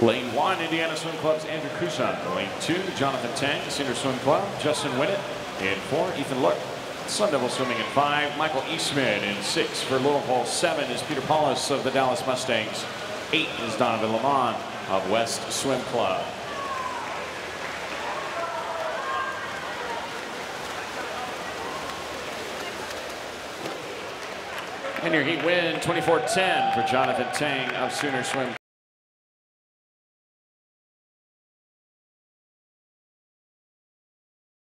Lane one, Indiana Swim Club's Andrew Cousin. Lane two, Jonathan Tang, Sooner Swim Club. Justin Winnett. In four, Ethan Luck, Sun Devil Swimming in five, Michael Eastman. In six for Little Louisville. Seven is Peter Paulus of the Dallas Mustangs. Eight is Donovan Lamont of West Swim Club. And your heat win 24-10 for Jonathan Tang of Sooner Swim